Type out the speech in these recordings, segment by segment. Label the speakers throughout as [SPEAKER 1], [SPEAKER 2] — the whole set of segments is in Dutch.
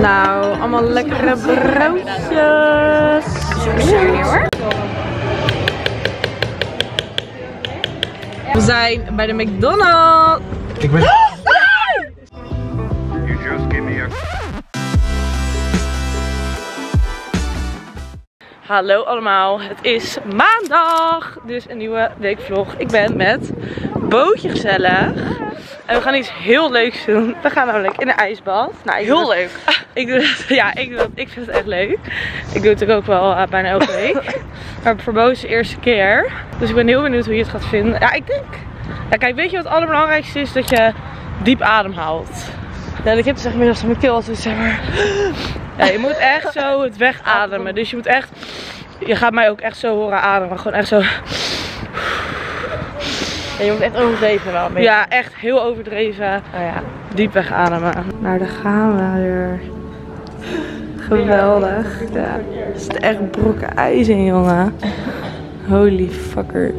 [SPEAKER 1] Nou, allemaal lekkere broodjes.
[SPEAKER 2] hoor.
[SPEAKER 1] We zijn bij de McDonald's.
[SPEAKER 3] Ik ben...
[SPEAKER 4] You just give me a
[SPEAKER 1] Hallo allemaal, het is maandag, dus een nieuwe weekvlog. Ik ben met Bootje gezellig en we gaan iets heel leuks doen. We gaan namelijk in een ijsbad. Nou, ik
[SPEAKER 2] Heel leuk.
[SPEAKER 1] het- Ik doe het, ja, ik, doe het, ik vind het echt leuk. Ik doe het ook wel eh, bijna elke week. Maar voor Bo is de eerste keer. Dus ik ben heel benieuwd hoe je het gaat vinden. Ja, ik denk... Ja, kijk, weet je wat het allerbelangrijkste is? Dat je diep ademhaalt. Ja, ik heb het zeg maar als mijn keel als zeg maar. Ja, je moet echt zo het wegademen. Dus je moet echt. Je gaat mij ook echt zo horen ademen. Gewoon echt zo.
[SPEAKER 2] Ja, je moet echt overdreven wel beetje.
[SPEAKER 1] Ja, echt heel overdreven.
[SPEAKER 2] Oh ja.
[SPEAKER 1] Diep wegademen. Nou, daar gaan we weer. Geweldig. Ja. Er zit echt brokken ijs in, jongen. Holy fucker.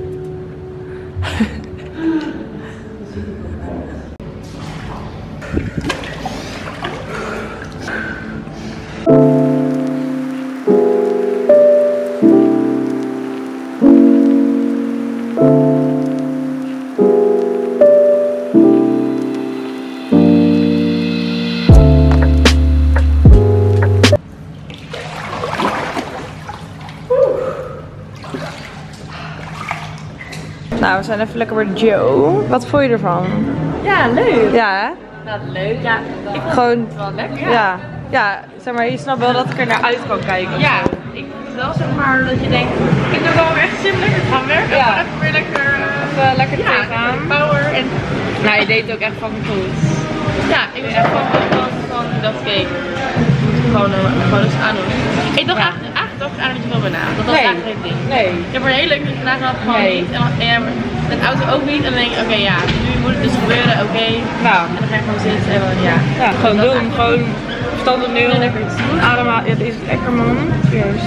[SPEAKER 1] Zijn even lekker bij Joe. Wat vond je ervan?
[SPEAKER 2] Ja, leuk.
[SPEAKER 1] Ja, hè?
[SPEAKER 2] Nou, leuk. Ja, ik vond
[SPEAKER 1] Gewoon,
[SPEAKER 2] het wel lekker.
[SPEAKER 1] ja. ja. zeg maar, je snapt wel dat ik er naar uit kan kijken.
[SPEAKER 2] Ja, ik vind het wel zeg maar dat je denkt, ik doe wel weer echt zin lekker gaan werken.
[SPEAKER 1] Ja.
[SPEAKER 2] Even weer lekker, eh,
[SPEAKER 1] Even lekker
[SPEAKER 2] ja,
[SPEAKER 1] tegenaan.
[SPEAKER 2] lekker power. En
[SPEAKER 1] Nou, je deed het ook echt fucking goed.
[SPEAKER 2] ja, ik was echt gewoon van, van dat keek. Gewoon, eh, gewoon eens aandoen. Ik dacht eigenlijk, eigenlijk dacht ik eigenlijk niet veel bij na. Dat was
[SPEAKER 1] Nee.
[SPEAKER 2] eigenlijk het ding.
[SPEAKER 1] Nee.
[SPEAKER 2] Ik heb er een hele leuke gedaan gehad, gewoon
[SPEAKER 1] Nee.
[SPEAKER 2] niet. En, en met auto ook niet. En dan denk ik, oké ja, nu moet het dus gebeuren, oké.
[SPEAKER 1] Nou,
[SPEAKER 2] En dan ga je gewoon zitten en dan ja.
[SPEAKER 1] ja, gewoon doen.
[SPEAKER 2] eigenlijk-
[SPEAKER 1] Gewoon verstand op nul.
[SPEAKER 2] Lekker iets doen.
[SPEAKER 1] Ja, deze is lekker, man. Cheers.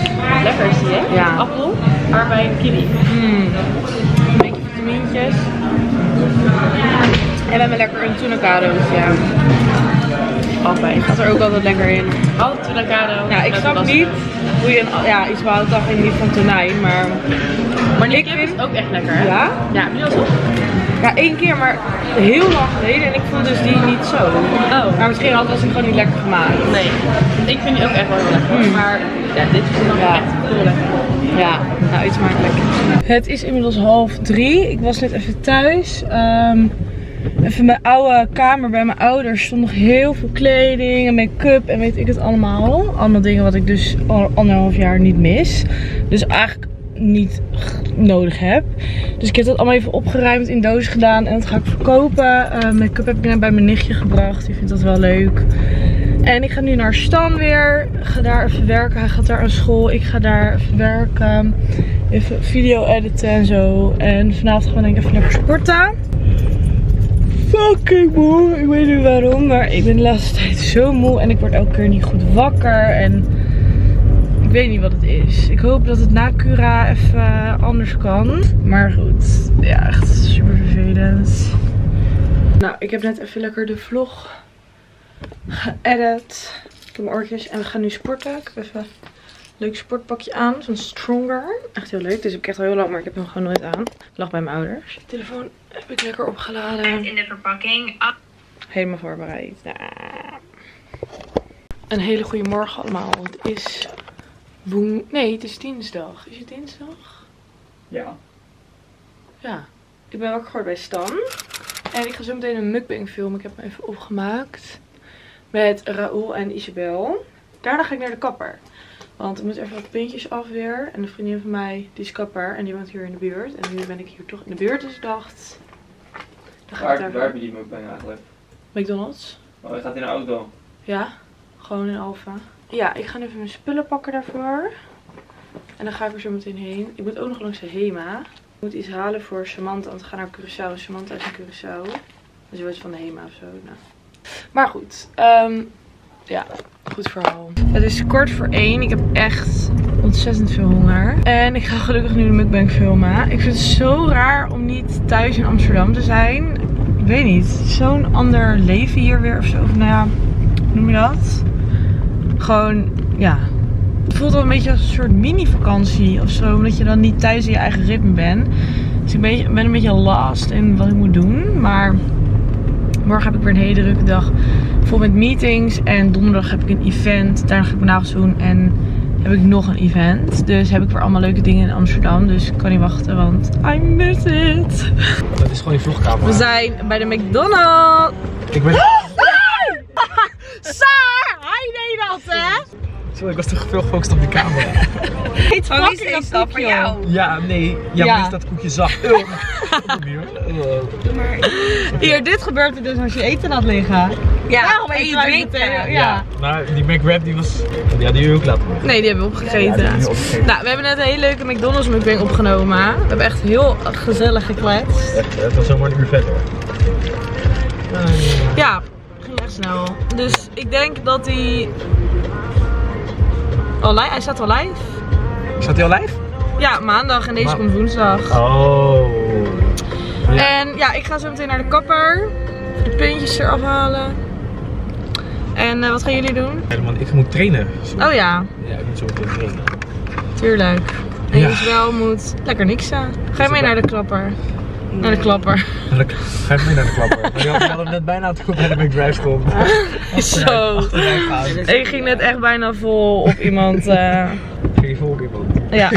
[SPEAKER 2] Lekker zie je.
[SPEAKER 1] Ja.
[SPEAKER 2] Appel, aardbei en kiwi.
[SPEAKER 1] Mm. Een beetje vitamintjes. En we hebben lekker een tunacadootje.
[SPEAKER 2] Altijd.
[SPEAKER 1] Gaat er ook altijd lekker in.
[SPEAKER 2] Altijd tunacado.
[SPEAKER 1] Ja, ik snap niet hoe je een, ja, iets behoudt geen niet van tonijn, maar
[SPEAKER 2] Maar die
[SPEAKER 1] Ik vind-
[SPEAKER 2] is ook echt lekker.
[SPEAKER 1] ja,
[SPEAKER 2] Ja, heb je dat op?
[SPEAKER 1] ja één keer, maar heel lang geleden en ik vond dus die niet zo.
[SPEAKER 2] Oh.
[SPEAKER 1] Maar misschien had was ik gewoon niet lekker gemaakt.
[SPEAKER 2] Nee. Ik vind die ook echt wel lekker. Maar ja, dit is dan
[SPEAKER 1] Ja.
[SPEAKER 2] echt heel lekker.
[SPEAKER 1] Ja, nou iets smakelijk. Het is inmiddels half drie. Ik was net even thuis. Ehm, even mijn oude kamer bij mijn ouders stond nog heel veel kleding en make-up en weet ik het allemaal. Allemaal dingen wat ik dus al anderhalf jaar niet mis. Dus eigenlijk niet nodig heb. Dus ik heb dat allemaal even opgeruimd in dozen gedaan en dat ga ik verkopen. Eh, make-up heb ik net bij mijn nichtje gebracht. Die vindt dat wel leuk. En ik ga nu naar Stan weer. Ga daar even werken. Hij gaat daar aan school. Ik ga daar even werken. Even video editen en zo. En vanavond gaan we denk ik even lekker sporten. Fucking moe. Ik weet niet waarom. Maar ik ben de laatste tijd zo moe. En ik word elke keer niet goed wakker. En weet niet wat het is. Ik hoop dat het na Cura even anders kan. Maar goed. Ja, echt super vervelend. Nou, ik heb net even lekker de vlog geëdit. Ik heb mijn oortjes en we gaan nu sporten. Ik heb even een leuk sportpakje aan. Zo'n Stronger. Echt heel leuk. Dus heb ik echt al heel lang, maar ik heb hem gewoon nooit aan. Lag bij mijn ouders. De telefoon heb ik lekker opgeladen.
[SPEAKER 5] in de verpakking. Ah,
[SPEAKER 1] Helemaal voorbereid. Een hele goede morgen allemaal. Het is woen... Nee, het is dinsdag. Is het dinsdag?
[SPEAKER 3] Ja.
[SPEAKER 1] Ja. Ik ben wakker geworden bij Stan. En ik ga zo meteen een mukbang filmen. Ik heb hem even opgemaakt. Met Raoul en Isabel. Daarna ga ik naar de kapper. Want ik moet even wat puntjes af weer. En een vriendin van mij, die is kapper. En die woont hier in de buurt. En nu ben ik hier toch in de buurt. Dus ik dacht... Dan ga ik
[SPEAKER 3] Waar,
[SPEAKER 1] daar
[SPEAKER 3] waar heb je die mukbang eigenlijk?
[SPEAKER 1] McDonald's.
[SPEAKER 3] Oh, je gaat in een auto.
[SPEAKER 1] Ja, gewoon in Alfa. Ja, ik ga even mijn spullen pakken daarvoor. En dan ga ik er zo meteen heen. Ik moet ook nog langs de Hema. Ik moet iets halen voor Samantha, want we gaan naar Curaçao. Samantha is in Curaçao. Dus wordt van de Hema of zo. Nou. Maar goed, ehm, ja, goed verhaal. Het is kort voor één. Ik heb echt ontzettend veel honger. En ik ga gelukkig nu de mukbang filmen. Ik vind het zo raar om niet thuis in Amsterdam te zijn. Ik weet niet. Zo'n ander leven hier weer of zo. Of nou ja, noem je dat? Gewoon, ja. Het voelt wel een beetje als een soort mini-vakantie of zo. Omdat je dan niet thuis in je eigen ritme bent. Dus ik ben, een beetje last in wat ik moet doen. Maar morgen heb ik weer een hele drukke dag. Vol met meetings. En donderdag heb ik een event. Daarna ga ik mijn nagels doen. En heb ik nog een event. Dus heb ik weer allemaal leuke dingen in Amsterdam. Dus ik kan niet wachten, want I miss it.
[SPEAKER 4] Dat is gewoon je vlogkamer.
[SPEAKER 1] We zijn bij de McDonald's.
[SPEAKER 4] Ik ben...
[SPEAKER 1] Saar, dat hè?
[SPEAKER 4] Sorry, ik was te veel gefocust op die camera.
[SPEAKER 1] Iets
[SPEAKER 2] Oh, deze dan voor jou?
[SPEAKER 4] Ja, nee. Ja,
[SPEAKER 1] Ja.
[SPEAKER 4] is dat koekje zacht. Eeuw.
[SPEAKER 1] Hier, dit gebeurt er dus als je eten laat liggen.
[SPEAKER 2] Ja,
[SPEAKER 1] Daarom
[SPEAKER 2] en
[SPEAKER 1] eet
[SPEAKER 2] je hè?
[SPEAKER 1] Ja.
[SPEAKER 4] Maar die McWrap die was... Ja, die heb je ook laten liggen.
[SPEAKER 1] Nee, die hebben we opgegeten. nou, we hebben net een hele leuke McDonald's mukbang opgenomen. We hebben echt heel gezellig gekletst.
[SPEAKER 4] Echt, het was zomaar een uur verder.
[SPEAKER 1] Ja, echt snel. Dus ik denk dat hij... Li- hij staat al live.
[SPEAKER 4] Staat hij al live?
[SPEAKER 1] Ja, maandag en deze komt woensdag.
[SPEAKER 4] Oh. Ja.
[SPEAKER 1] En ja, ik ga zo meteen naar de kapper. De puntjes eraf halen. En eh, wat gaan jullie doen?
[SPEAKER 4] Ja, man, ik moet trainen.
[SPEAKER 1] Oh ja,
[SPEAKER 4] Ja, ik moet zo meteen trainen.
[SPEAKER 1] tuurlijk. En
[SPEAKER 4] Ja.
[SPEAKER 1] Isabel moet lekker niksen. Ga je mee naar de klapper? Naar de klapper.
[SPEAKER 4] En Ga mee naar de klapper. Maar je had- je had hem net bijna toen ik bij de McDrive stond.
[SPEAKER 1] Zo. Ik ging net echt bijna vol op iemand. eh,
[SPEAKER 4] Ging je volk iemand?
[SPEAKER 1] ja.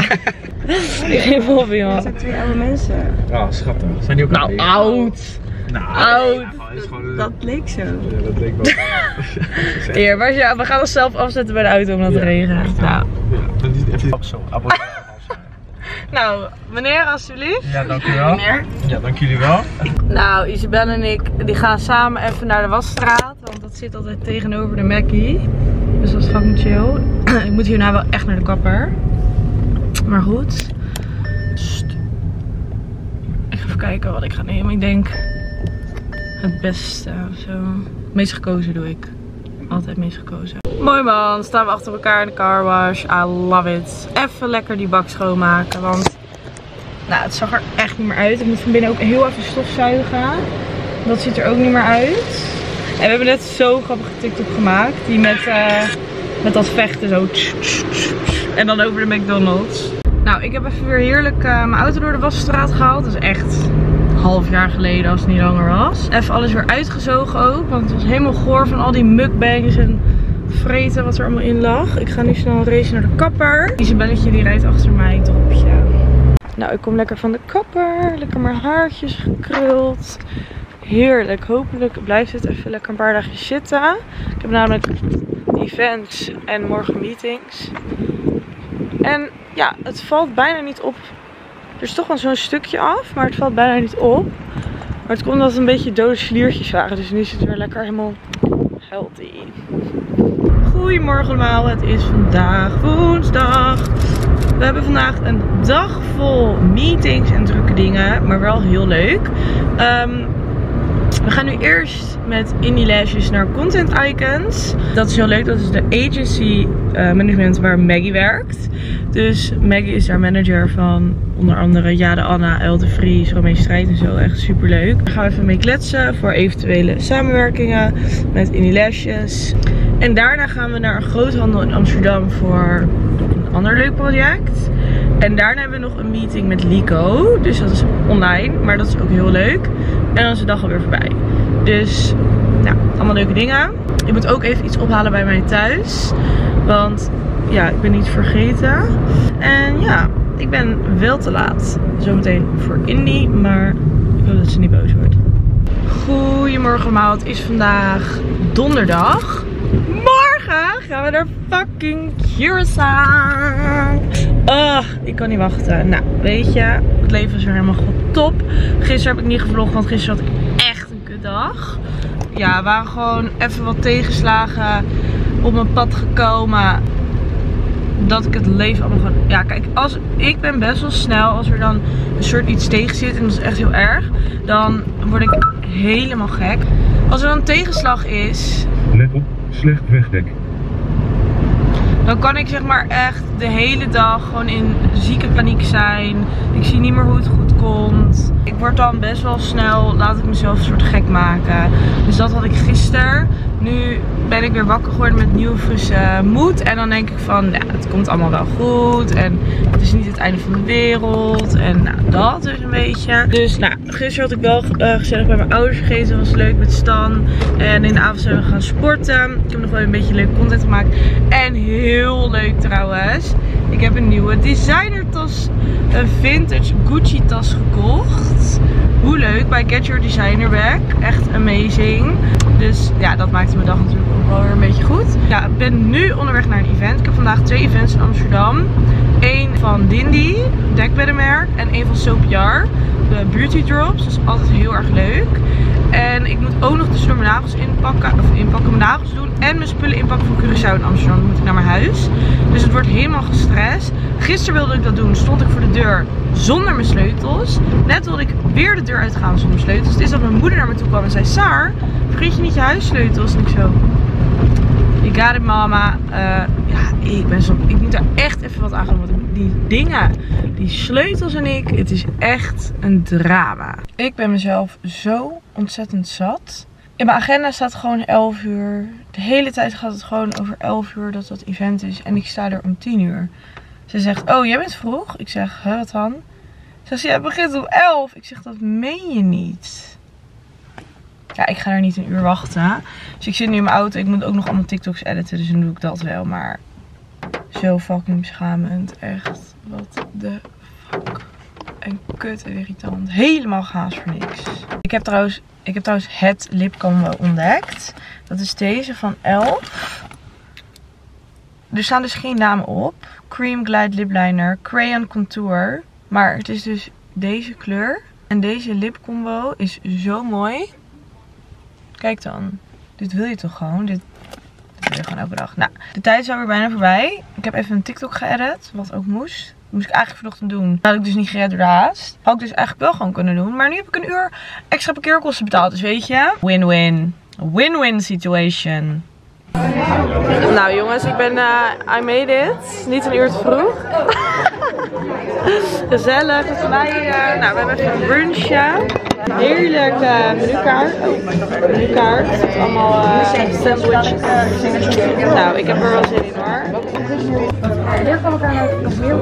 [SPEAKER 1] Ik ging vol op iemand.
[SPEAKER 2] Twee oude mensen.
[SPEAKER 4] Ja, schattig. Zijn die ook
[SPEAKER 1] Nou,
[SPEAKER 4] oud?
[SPEAKER 1] oud.
[SPEAKER 4] Nou,
[SPEAKER 1] Oud.
[SPEAKER 4] ja, is
[SPEAKER 2] Dat leek zo.
[SPEAKER 4] Ja, dat leek wel.
[SPEAKER 1] Hier, is je, we gaan ons zelf afzetten bij de auto omdat het
[SPEAKER 4] Ja,
[SPEAKER 1] regent. Nou,
[SPEAKER 4] Ja, dan die- even zo, abonneren.
[SPEAKER 1] Nou, meneer alsjeblieft.
[SPEAKER 4] Ja, dank u wel. Ja, dank jullie wel.
[SPEAKER 1] Nou, Isabel en ik die gaan samen even naar de wasstraat. Want dat zit altijd tegenover de Mackie. Dus dat is fucking chill. ik moet hierna wel echt naar de kapper. Maar goed. Sst. Ik ga even kijken wat ik ga nemen. Ik denk het beste of zo. Meest gekozen doe ik. Altijd meest gekozen. Mooi man, staan we achter elkaar in de car wash. I love it. Even lekker die bak schoonmaken. Want nou, het zag er echt niet meer uit. Ik moet van binnen ook heel even stofzuigen. Dat ziet er ook niet meer uit. En we hebben net zo'n grappige TikTok gemaakt. Die met, eh, met dat vechten zo. En dan over de McDonald's. Nou, ik heb even weer heerlijk eh, mijn auto door de wasstraat gehaald. Dat is echt half jaar geleden als het niet langer was. Even alles weer uitgezogen ook. Want het was helemaal goor van al die mukbangs en vreten wat er allemaal in lag. Ik ga nu snel racen naar de kapper. Isabelletje die rijdt achter mij, dropje. Nou, ik kom lekker van de kapper. Lekker mijn haartjes gekruld. Heerlijk. Hopelijk blijft het even lekker een paar dagjes zitten. Ik heb namelijk events en morgen meetings. En ja, het valt bijna niet op. Er is toch wel zo'n stukje af, maar het valt bijna niet op. Maar het komt omdat het een beetje dode sliertjes waren. Dus nu is het weer lekker helemaal healthy. Goedemorgen allemaal, het is vandaag woensdag. We hebben vandaag een dag vol meetings en drukke dingen, maar wel heel leuk. Ehm, we gaan nu eerst met Indie Lashes naar Content Icons. Dat is heel leuk, dat is de agency eh, management waar Maggie werkt. Dus Maggie is daar manager van onder andere Jade Anna, El de Vries, Romee Strijd en zo. Echt super leuk. Daar gaan we even mee kletsen voor eventuele samenwerkingen met Indie Lashes. En daarna gaan we naar een groothandel in Amsterdam voor een ander leuk project. En daarna hebben we nog een meeting met Lico. Dus dat is online, maar dat is ook heel leuk. En dan is de dag alweer voorbij. Dus, nou, allemaal leuke dingen. Ik moet ook even iets ophalen bij mij thuis. Want, ja, ik ben niet vergeten. En ja, ik ben wel te laat. Zometeen voor Indy, maar ik hoop dat ze niet boos wordt. Goedemorgen allemaal, het is vandaag donderdag. Morgen gaan we naar fucking Curaçao. Ugh, ik kan niet wachten. Nou, weet je, het leven is weer helemaal goed top. Gisteren heb ik niet gevlogd, want gisteren had ik echt een kutdag. Ja, er waren gewoon even wat tegenslagen op mijn pad gekomen. Dat ik het leven allemaal gewoon... Ja, kijk, als, ik ben best wel snel als er dan een soort iets tegen zit. En dat is echt heel erg. Dan word ik helemaal gek. Als er dan een tegenslag is,
[SPEAKER 5] Let op, slecht wegdek.
[SPEAKER 1] dan kan ik zeg maar echt de hele dag gewoon in zieke paniek zijn. Ik zie niet meer hoe het goed komt. Ik word dan best wel snel, laat ik mezelf een soort gek maken. Dus dat had ik gisteren. Nu ben ik weer wakker geworden met nieuwe frisse moed. En dan denk ik van, ja, het komt allemaal wel goed. En het is niet het einde van de wereld. En nou, dat dus een beetje. Dus nou, gisteren had ik wel eh, gezellig bij mijn ouders gegeten. Was leuk met Stan. En in de avond zijn we gaan sporten. Ik heb nog wel een beetje leuke content gemaakt. En heel leuk trouwens. Ik heb een nieuwe designertas. Een vintage Gucci tas gekocht. Hoe leuk bij Get Your Designer Bag. Echt amazing. Dus ja, dat maakte mijn dag natuurlijk ook wel weer een beetje goed. Ja, ik ben nu onderweg naar een event. Ik heb vandaag twee events in Amsterdam. Eén van Dindy, dekbeddenmerk. En één van Soap Jar, de Beauty Drops. Is altijd heel erg leuk. En ik moet ook nog tussendoor mijn nagels inpakken. Of inpakken, mijn nagels doen. En mijn spullen inpakken voor Curaçao in Amsterdam. Dan moet ik naar mijn huis. Dus het wordt helemaal gestrest. Gisteren wilde ik dat doen. Stond ik voor de deur zonder mijn sleutels. Net wilde ik weer de deur uitgaan zonder sleutels. Het is dat mijn moeder naar me toe kwam en zei... Saar, vergeet je niet je huissleutels? En ik zo... You got it mama. Ja, ik ben zo... Ik moet daar echt even wat aan gaan. Want die dingen, die sleutels en ik, het is echt een drama. Ik ben mezelf zo ontzettend zat. In mijn agenda staat gewoon 11 uur. De hele tijd gaat het gewoon over 11 uur dat dat event is. En ik sta er om 10 uur. Ze zegt, oh jij bent vroeg? Ik zeg, huh, wat dan? Ze zegt, ja, het begint om 11. Ik zeg, dat meen je niet. Ja, ik ga er niet een uur wachten. Dus ik zit nu in mijn auto. Ik moet ook nog allemaal TikToks editen. Dus dan doe ik dat wel. Maar zo fucking beschamend. Echt. Wat de fuck. En kut en irritant. Helemaal gaas voor niks. Ik heb trouwens, ik heb trouwens het lipcombo ontdekt. Dat is deze van Elf. Er staan dus geen namen op. Cream Glide Lip Liner. Crayon Contour. Maar het is dus deze kleur. En deze lipcombo is zo mooi. Kijk dan. Dit wil je toch gewoon? Dit, wil je gewoon elke. Nou, de tijd is alweer bijna voorbij. Ik heb even een TikTok geëdit. Wat ook moest. Moest ik eigenlijk vanochtend doen. Dat had ik dus niet gered door de haast. Had ik dus eigenlijk wel gewoon kunnen doen. Maar nu heb ik een uur extra parkeerkosten betaald. Dus weet je. Win-win. Win-win situation. Nou jongens, ik ben, uh, I made it. Niet een uur te vroeg. Gezellig. Dus wij, uh, nou we hebben even een brunchje. Heerlijk uh, menukaart. Oh, menukaart. Allemaal uh, sandwiches. Nou, ik heb er wel zin in hoor. Hier kan ik aan nog meer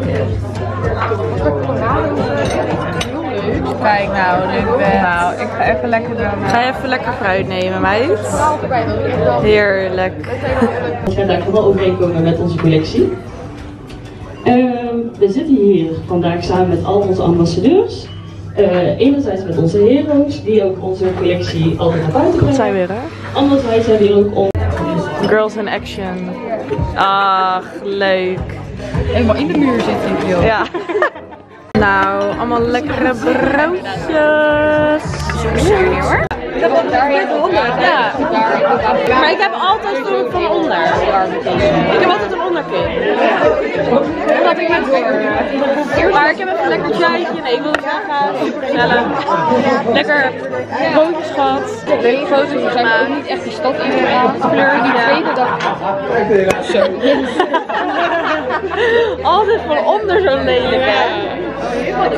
[SPEAKER 1] Kijk nou, leuk bed. Nou, ik ga even lekker doen. Ga je even lekker fruit nemen, meid? Heerlijk.
[SPEAKER 6] We gaan daar vooral overeenkomen met onze collectie. Ehm, we zitten hier vandaag samen met al onze ambassadeurs. Eh, enerzijds met onze heroes, die ook onze collectie altijd naar buiten brengen.
[SPEAKER 1] Zijn we weer, hè?
[SPEAKER 6] Anderzijds zijn we hier ook om
[SPEAKER 1] Girls in action. Ach, leuk.
[SPEAKER 2] Helemaal in de muur zitten, joh.
[SPEAKER 1] Ja. Nou, allemaal lekkere broodjes.
[SPEAKER 2] Sorry hoor. Ik heb ook daar heel onder.
[SPEAKER 1] Ja. Maar ik heb altijd van, van onder. Ik heb altijd een onderkin. Dat ik niet door. Maar ik heb even een lekker chaietje. Nee, ik wil het gaan. Lekker broodjes gehad.
[SPEAKER 2] Leuke foto's, we zijn niet echt de stad ingegaan.
[SPEAKER 1] Kleurtje.
[SPEAKER 2] Die tweede dag. Zo.
[SPEAKER 1] Altijd van onder zo lelijk?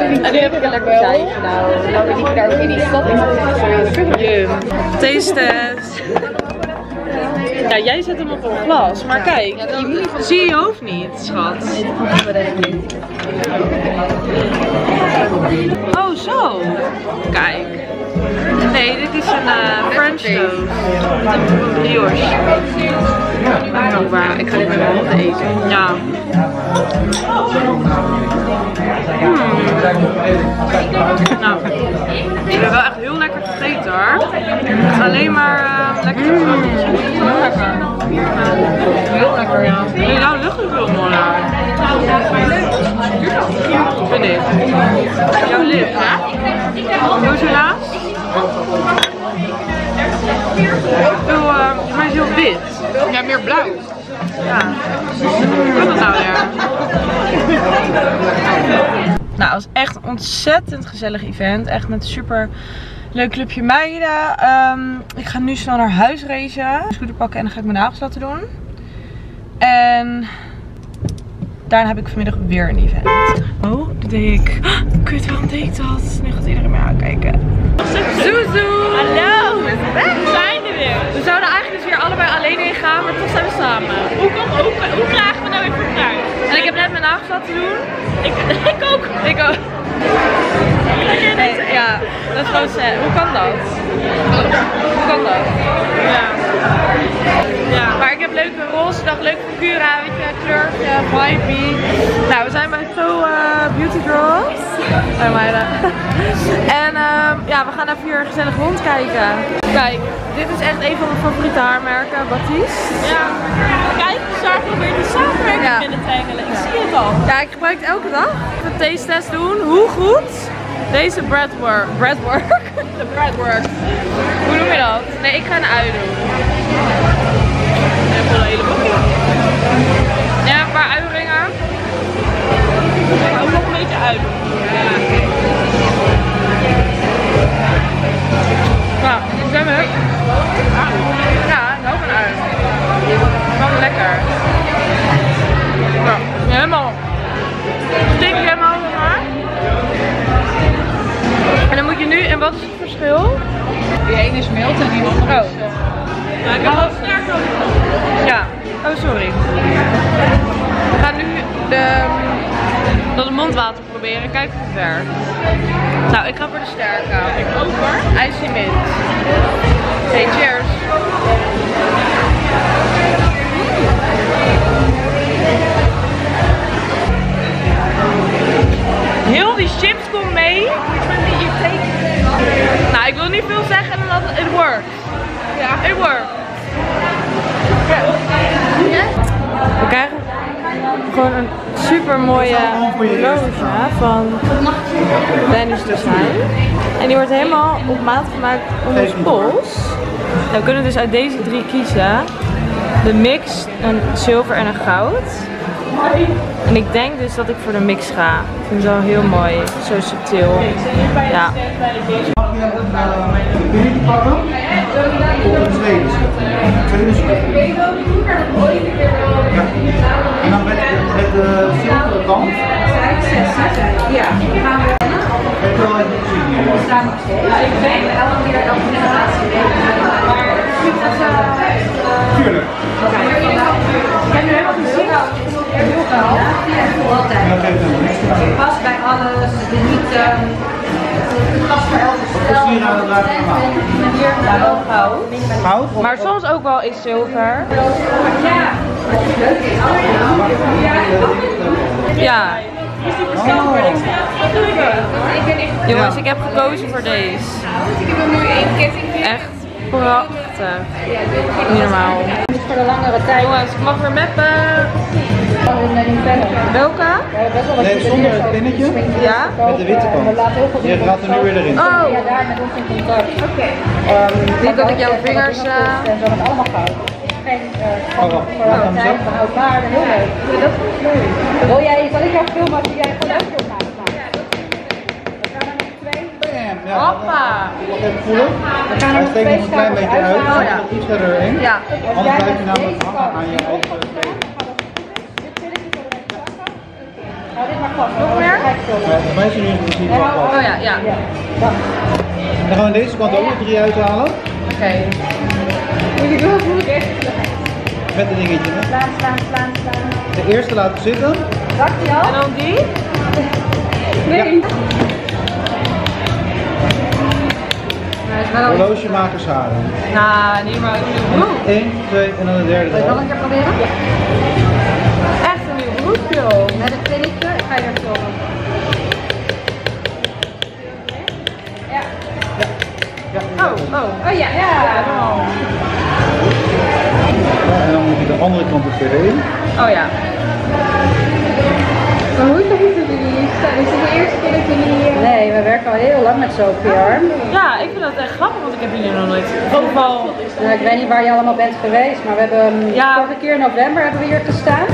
[SPEAKER 1] En nu heb ik een lekker chaietje nou.
[SPEAKER 2] Nou, daar ook in die stad in.
[SPEAKER 1] Taste test. Ja, jij zet hem op een glas, maar kijk, zie je hoofd niet, schat. Oh, zo. Kijk. Nee, dit is een eh, French toast. Een brioche.
[SPEAKER 2] Ik ga dit met mijn handen eten.
[SPEAKER 1] Ja. Hmm. Nou, ik heb wel echt heel lekker gegeten hoor. Alleen maar uh, lekker broodjes. Heel lekker.
[SPEAKER 2] Heel lekker, ja.
[SPEAKER 1] Nee, nou lucht veel mooier. Vind ik. Jouw lip, hè? Doe zo laatst. Veel, uh, maar is heel wit.
[SPEAKER 2] Ja, meer blauw.
[SPEAKER 1] Ja. Hoe kan dat nou weer? Nou, het was echt een ontzettend gezellig event. Echt met een super leuk clubje meiden. Ehm, ik ga nu snel naar huis racen. Scooter pakken en dan ga ik mijn nagels laten doen. En Daarna heb ik vanmiddag weer een event. Oh, dat deed ik. Oh, kut, waarom deed ik dat? Nu gaat iedereen mij aankijken. Zoezoe! Hallo! We zijn er weer. We zouden eigenlijk dus weer allebei alleen in gaan, maar toch zijn we samen.
[SPEAKER 2] Hoe, kom, hoe, hoe krijgen we nou weer voor elkaar? En ik heb net mijn nagels laten doen. Ik, ik ook.
[SPEAKER 1] Ik ook. Ja, dat is gewoon sad. Hoe kan dat? Hoe kan dat?
[SPEAKER 2] Ja. Ja.
[SPEAKER 1] Heb leuke roze dag, leuk figura, weet je, kleurtje, vibe. Nou, we zijn bij Faux eh, Beauty Girls. Bij meiden. En ehm, ja, we gaan even hier gezellig rondkijken. Kijk, dit is echt een van mijn favoriete haarmerken, Batiste.
[SPEAKER 2] ja. Kijk, Sar probeert die samenwerking
[SPEAKER 1] Ja.
[SPEAKER 2] binnen te hengelen. Ik zie het al.
[SPEAKER 1] Ja, ik gebruik het elke dag. Even een taste test doen. Hoe goed deze breadwork, breadwork, de breadwork, hoe noem je dat? Nee, ik ga een ui doen.
[SPEAKER 2] Een hele.
[SPEAKER 1] Ja, een paar uiringen.
[SPEAKER 2] Ik ga ook nog een beetje uit.
[SPEAKER 1] Nou, ik ben er. Ja, nog een ui. Gewoon lekker. Nou, helemaal. Stik helemaal maar. En dan moet je nu, en wat is het verschil?
[SPEAKER 7] Die ene is mild en die andere
[SPEAKER 1] Oh.
[SPEAKER 7] is... eh,
[SPEAKER 2] Maar ik heb wel sterk.
[SPEAKER 1] Ja. Oh, sorry. We gaan nu de, dat mondwater proberen. Kijk hoe ver. Nou, ik ga voor de sterke. Ik ook hoor. IJsje mint. Hey, cheers. Heel die chips komt mee. Nou, ik wil niet veel zeggen en dat het works. Ja, it. We krijgen gewoon een super mooie horloge van Danish Design. En die wordt helemaal op maat gemaakt om ons pols. Nou, we kunnen dus uit deze drie kiezen. De mix, een zilver en een goud. En ik denk dus dat ik voor de mix ga. Ik vind het wel heel mooi. Zo subtiel. Ja.
[SPEAKER 4] Binnen pakken? Een tweede? Tweede. Ja. En dan met, de- met de zilveren kant. Ja. Heb je wel even gezien hier? Tuurlijk. En dan geef je hem niks te
[SPEAKER 7] Past bij alles, de niet... ehm, Het past voor elke
[SPEAKER 4] Wat voor sieraden draag je normaal?
[SPEAKER 7] Hier nou wel goud.
[SPEAKER 1] Maar soms ook wel iets zilver. Ja.
[SPEAKER 4] Oh.
[SPEAKER 1] Jongens, ik heb gekozen voor deze.
[SPEAKER 7] Ik heb er nu één ketting.
[SPEAKER 1] Echt prachtig. Niet normaal. Jongens, ik mag weer meppen. Welke?
[SPEAKER 4] Nee, zonder het pinnetje.
[SPEAKER 1] Ja?
[SPEAKER 4] Met de witte kant. Je gaat er nu weer erin.
[SPEAKER 1] Oh,
[SPEAKER 7] daar met ons in contact. Oké.
[SPEAKER 1] niet dat ik jouw vingers... eh,
[SPEAKER 7] En zo met allemaal goud. Uh,
[SPEAKER 4] Oh,
[SPEAKER 7] van oud waarde. Heel leuk. Ja, dat is leuk. Wil jij, zal ik jou filmen als jij gewoon ook.
[SPEAKER 4] Ja.
[SPEAKER 1] Hoppa.
[SPEAKER 4] Mag even voelen? Hij steekt nog een klein beetje uit.
[SPEAKER 1] Oh, ja.
[SPEAKER 4] Nog iets verder erin.
[SPEAKER 1] Ja.
[SPEAKER 4] Anders blijf je namelijk hangen aan je eigen
[SPEAKER 1] Nog meer?
[SPEAKER 4] Er principe wel vast.
[SPEAKER 1] Oh ja, ja.
[SPEAKER 4] Dan gaan we deze kant ook nog drie uithalen.
[SPEAKER 1] Oké.
[SPEAKER 7] Moet ik wel goed echt.
[SPEAKER 4] Met een dingetje. Hè.
[SPEAKER 7] Slaan, slaan, slaan, slaan.
[SPEAKER 4] De eerste laten zitten.
[SPEAKER 7] Zakt hij al?
[SPEAKER 1] En dan die?
[SPEAKER 7] Nee.
[SPEAKER 1] Wel...
[SPEAKER 4] Horlogemakers haren.
[SPEAKER 1] Nou, niet maar een nieuw broek.
[SPEAKER 4] 1, 2 en dan de derde
[SPEAKER 7] Wil je nog
[SPEAKER 4] erop.
[SPEAKER 7] een keer proberen?
[SPEAKER 1] Echt een broek, joh.
[SPEAKER 7] Met het pinnetje. Ik ga je er filmen. Ja.
[SPEAKER 1] Oh, oh.
[SPEAKER 7] Oh ja. Ja.
[SPEAKER 4] En dan moet je de andere kant ook weer in.
[SPEAKER 1] Oh ja.
[SPEAKER 7] Maar hoe is dat jullie? Is het de eerste keer dat jullie... Nee, we werken al heel lang met Sophie hoor.
[SPEAKER 1] Ja, ik vind dat echt grappig, want ik heb jullie nog nooit overal...
[SPEAKER 7] Nou, ik weet niet waar je allemaal bent geweest, maar we hebben
[SPEAKER 1] Ja.
[SPEAKER 7] vorige keer in november hebben we hier gestaan.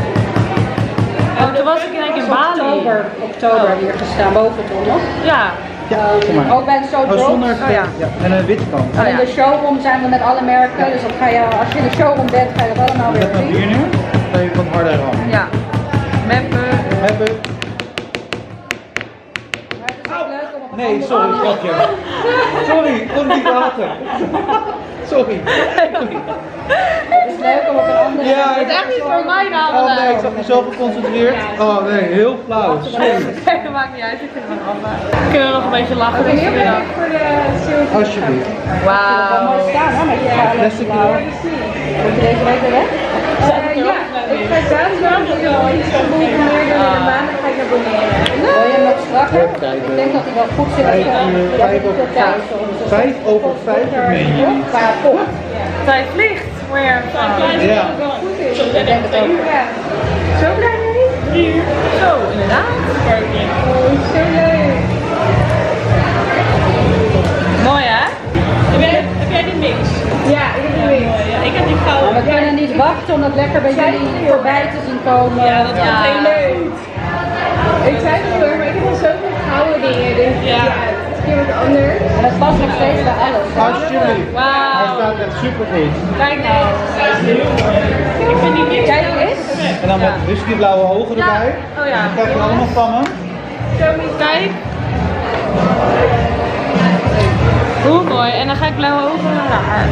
[SPEAKER 1] Oh, toen was ik in keer in Bali.
[SPEAKER 7] Oktober, oktober hier gestaan, boven toen nog.
[SPEAKER 1] Ja.
[SPEAKER 4] Ja, kom maar.
[SPEAKER 7] Ook bij de So
[SPEAKER 4] Oh, zonder
[SPEAKER 1] Oh, ja.
[SPEAKER 4] ja. En een witte kant.
[SPEAKER 1] Oh,
[SPEAKER 7] En in de showroom zijn we met alle merken, dus dat ga je, als je in de showroom bent, ga je dat allemaal weer zien.
[SPEAKER 4] hier nu. Dan je wat harder aan.
[SPEAKER 1] Ja. Meppen.
[SPEAKER 4] Hebben.
[SPEAKER 7] Maar het is ook leuk om op een
[SPEAKER 4] Nee, sorry, grapje. Sorry, kon niet laten. Sorry.
[SPEAKER 7] Het is leuk om op een andere
[SPEAKER 4] Ja,
[SPEAKER 1] Het is echt niet voor mij
[SPEAKER 4] Oh
[SPEAKER 1] namelijk.
[SPEAKER 4] nee, ik zag je zo geconcentreerd. Oh nee, heel flauw. Sorry.
[SPEAKER 1] Nee, dat maakt niet uit. Ik vind het wel grappig. Kunnen we nog een beetje lachen deze middag?
[SPEAKER 4] Alsjeblieft.
[SPEAKER 1] Wauw.
[SPEAKER 4] Plastic erop.
[SPEAKER 7] Moet je deze week weer weg?
[SPEAKER 1] Ja, ik ga zaterdag iets van meer dan in de maandag ga ik naar Bonaire.
[SPEAKER 7] Wil je hem nog strakker? Ik denk dat hij wel goed zit.
[SPEAKER 4] Vijf, vijf over
[SPEAKER 7] thuis.
[SPEAKER 4] Vijf over vijf, niet. Ja.
[SPEAKER 7] Ik ook.
[SPEAKER 1] Zo blij mee? Zo, inderdaad. Zo leuk. Mooi hè?
[SPEAKER 2] Heb jij, heb jij die mix?
[SPEAKER 1] Ja, ik heb het
[SPEAKER 2] Ja, ik heb die gouden.
[SPEAKER 7] Maar we kunnen niet wachten om dat lekker bij jullie voorbij te zien komen.
[SPEAKER 2] Ja, dat is heel leuk.
[SPEAKER 1] Ik zei het al, maar ik heb al zoveel gouden dingen. Dus
[SPEAKER 2] Ja.
[SPEAKER 1] Anders.
[SPEAKER 7] En dat past nog steeds bij alles. hè?
[SPEAKER 4] Alsjeblieft. Hij
[SPEAKER 1] Wauw.
[SPEAKER 4] staat echt super goed.
[SPEAKER 1] Kijk nou.
[SPEAKER 2] Ik vind die mix.
[SPEAKER 1] Kijk eens.
[SPEAKER 4] En dan met whiskyblauwe ogen erbij.
[SPEAKER 1] Oh ja.
[SPEAKER 4] Dan krijg je allemaal van me.
[SPEAKER 1] Kijk. Hoe mooi. En dan ga ik blauwe ogen naar haar.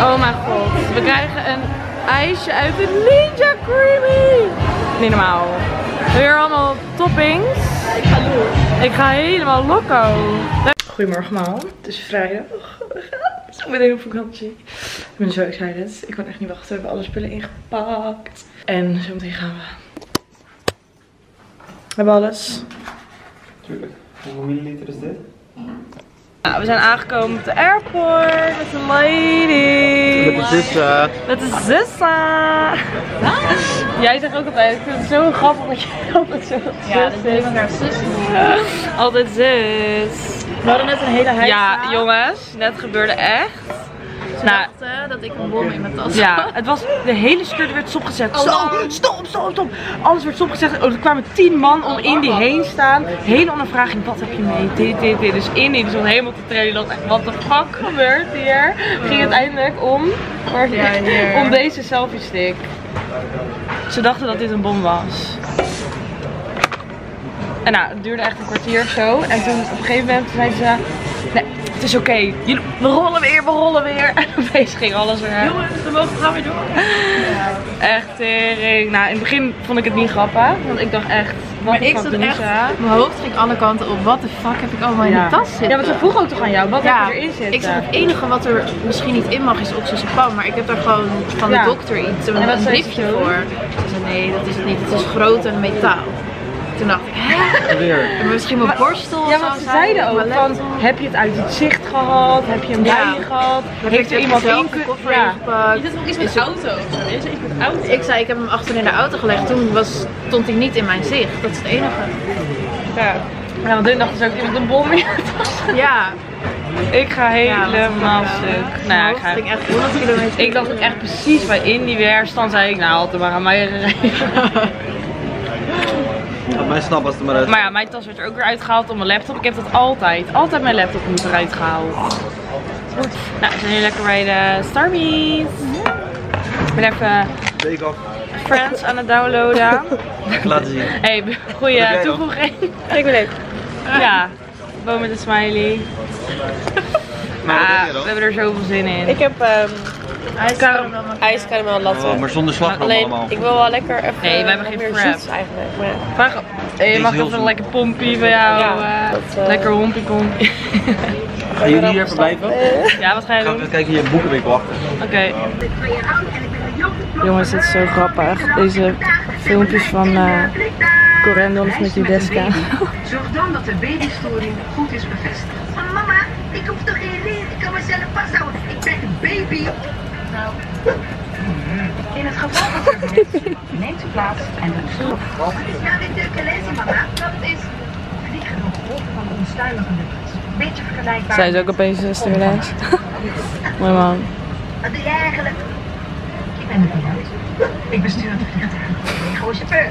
[SPEAKER 1] Oh mijn god. We krijgen een ijsje uit de Ninja Creamy. Niet normaal. Weer allemaal toppings. Ik ga helemaal loco. Goedemorgen allemaal. Het is vrijdag. Ik ben op vakantie. Ik ben zo excited. Ik kan echt niet wachten. We hebben alle spullen ingepakt. En zo meteen gaan we. We hebben alles.
[SPEAKER 3] Tuurlijk. Hoeveel milliliter is dit?
[SPEAKER 1] Nou, we zijn aangekomen op de airport met de lady.
[SPEAKER 4] is uh,
[SPEAKER 1] Met de zussa. Jij zegt ook altijd, ik vind het zo grappig dat je altijd zo
[SPEAKER 2] Ja, dat
[SPEAKER 1] zus
[SPEAKER 2] is zus.
[SPEAKER 1] Altijd zus.
[SPEAKER 2] We hadden net een hele huis.
[SPEAKER 1] Ja, jongens, net gebeurde echt. Nou,
[SPEAKER 2] dachten dat ik een bom in mijn tas
[SPEAKER 1] ja, het was, de hele skirt werd stopgezet. Stop, stop, stop, stop. Alles werd stopgezet. Oh, er kwamen tien man om in die heen staan. Hele ondervraging, wat heb je mee? Dit, dit, dit. Dus in die stond helemaal te dacht echt, wat de fuck gebeurt hier? Ging het eindelijk om, waar-
[SPEAKER 2] Ja, hier.
[SPEAKER 1] om deze selfie stick. Ze dachten dat dit een bom was. En nou, het duurde echt een kwartier of zo. En toen op een gegeven moment zeiden ze, nee, het is oké. We rollen weer, we rollen weer. En opeens ging alles weer.
[SPEAKER 2] Jongens, we mogen gaan weer door.
[SPEAKER 1] Echt tering. Nou, in het begin vond ik het niet grappig. Want ik dacht echt, wat
[SPEAKER 2] Maar
[SPEAKER 1] de
[SPEAKER 2] ik zat echt, mijn hoofd ging alle kanten op. Wat de fuck heb ik allemaal in die tas zitten?
[SPEAKER 1] Ja, want ze vroegen ook toch aan jou, wat
[SPEAKER 2] Ja,
[SPEAKER 1] heb je erin zitten?
[SPEAKER 2] ik zeg het enige wat er misschien niet in mag is oxazepam, maar ik heb daar gewoon van de dokter iets, een,
[SPEAKER 1] En wat
[SPEAKER 2] een voor. Ze zei nee, dat is het niet, het is groot en metaal. Toen dacht ik, hè?
[SPEAKER 4] weer.
[SPEAKER 2] Misschien mijn borstel of
[SPEAKER 1] Ja,
[SPEAKER 2] zo
[SPEAKER 1] want ze zeiden ook van, heb je het uit het zicht gehad? Heb je hem
[SPEAKER 2] Ja.
[SPEAKER 1] bij je gehad? Heeft er iemand
[SPEAKER 2] zelf
[SPEAKER 1] in
[SPEAKER 2] de
[SPEAKER 1] kunnen...
[SPEAKER 2] koffer
[SPEAKER 1] Ja.
[SPEAKER 2] ingepakt?
[SPEAKER 8] Dit is ook iets met auto. Dit is iets met auto.
[SPEAKER 2] Ik zei, ik heb hem achter in de auto gelegd. Toen was, stond hij niet in mijn zicht. Dat is het enige.
[SPEAKER 1] Ja. Ja, want toen dachten ze ook iemand een bom in je tas.
[SPEAKER 2] Ja,
[SPEAKER 1] Ik ga helemaal
[SPEAKER 2] Ja,
[SPEAKER 1] stuk. Nou, ja, ik, ga...
[SPEAKER 2] ging echt 100 kilometer.
[SPEAKER 1] ik dacht ook echt precies bij Indie weerstand zei ik, nou, er maar aan mij gereden.
[SPEAKER 4] Laat mij snappen als het er maar uit.
[SPEAKER 1] Maar ja, mijn tas werd er ook weer uitgehaald op mijn laptop. Ik heb dat altijd. Altijd mijn laptop moet eruit gehaald. Goed. Nou, we zijn nu lekker bij de Starbies. Ik ben even
[SPEAKER 4] Take off.
[SPEAKER 1] Friends aan het downloaden.
[SPEAKER 4] Laten zien.
[SPEAKER 1] Hey,
[SPEAKER 4] heb jij nog?
[SPEAKER 1] toevoeging. Ik ben leuk. Ja, boom met een smiley.
[SPEAKER 4] Maar
[SPEAKER 1] Ah, we hebben er zoveel zin in.
[SPEAKER 8] Ik heb um,
[SPEAKER 2] ijskaramel.
[SPEAKER 8] ijskaramel latte.
[SPEAKER 4] Oh, maar zonder slagroom
[SPEAKER 8] Alleen,
[SPEAKER 4] allemaal.
[SPEAKER 8] ik wil wel lekker even
[SPEAKER 1] Nee, we hebben
[SPEAKER 8] wat
[SPEAKER 1] geen
[SPEAKER 8] zoets eigenlijk. Maar.
[SPEAKER 1] Vraag, hey, je mag even een lekker pompie van jou.
[SPEAKER 8] Ja,
[SPEAKER 1] eh,
[SPEAKER 8] dat, eh,
[SPEAKER 1] lekker hompie kompie.
[SPEAKER 4] Gaan jullie hier even blijven?
[SPEAKER 1] ja, wat ga je
[SPEAKER 4] Gaan
[SPEAKER 1] doen?
[SPEAKER 4] we even kijken hier de boekenwinkel achter.
[SPEAKER 1] Oké. Jongens, het is zo grappig. Deze filmpjes van uh, Corendons met Judeska.
[SPEAKER 9] Zorg dan dat de babystoring goed is bevestigd. Ik hoef toch geen leer, ik kan mezelf vasthouden. Ik ben een baby. Nou. In het geval dat er bent, neemt u plaats en doet stoel. Wat is nou dit turkelese, mama? Dat is vliegende golf van onstuimige lucht. Beetje vergelijkbaar.
[SPEAKER 1] Zij is ook opeens een stimulans. Mooi man.
[SPEAKER 9] Wat doe jij eigenlijk? Ik ben de piloot. Ik bestuur het vliegtuig. Ik ben gewoon chauffeur.